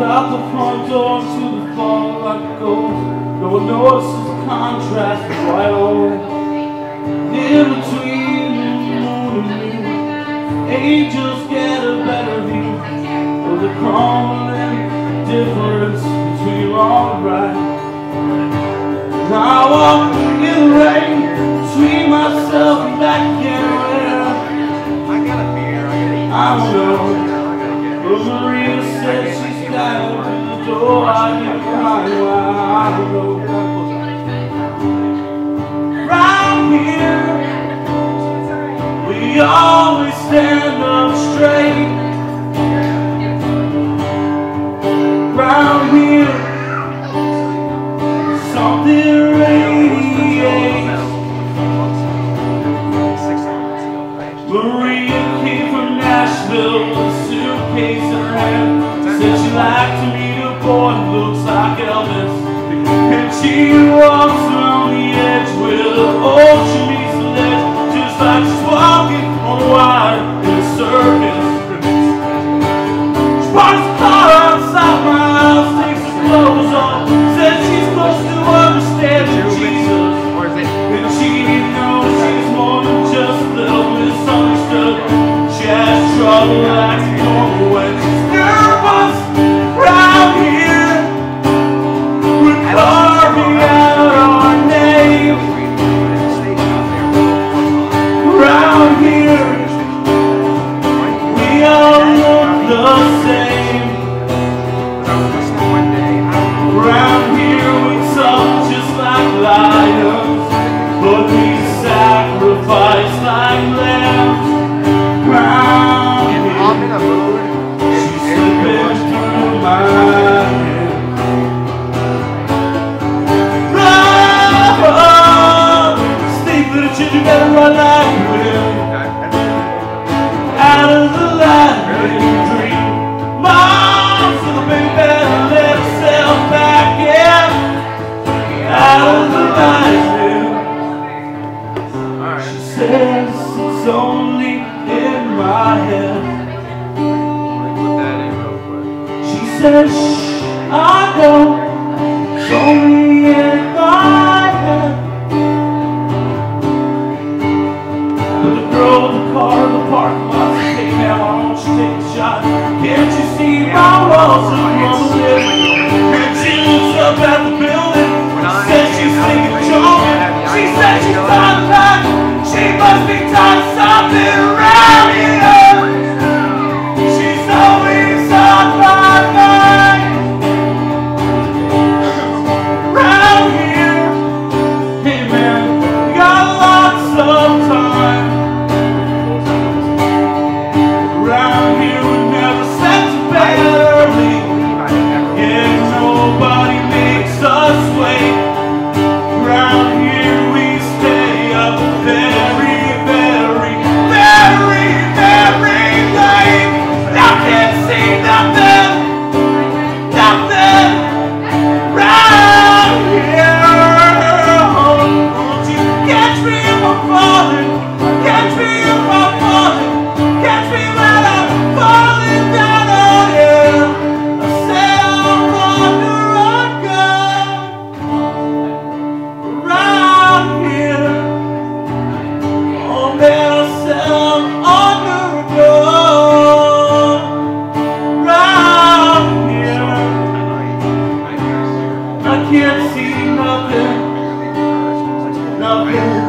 Out the front door to the fall like a ghost. No one notices the contrast white on In between the moon and me, angels get a better view of the crumbling difference between wrong and right. I walk in the rain between myself and that camera. I got a beer. I don't know. But Maria said she's here, we always stand up straight. Round here, something radiates. Maria came from Nashville with a suitcase in her hand. Liked to meet a boy who looks like Elvis. And she walks along the edge with ocean meets the ledge, just like she's walking on a wire children, better run like you. Out of the quick. Says, Shh, I know it's only in my head. But the girl in the car in the parking lot says, Hey man, why don't you take a shot? Can't you see my walls are crumbling? And she looks up at the building. Says she's singing Joan. She says she's tired of that. She must be tired of something around see nothing, nothing.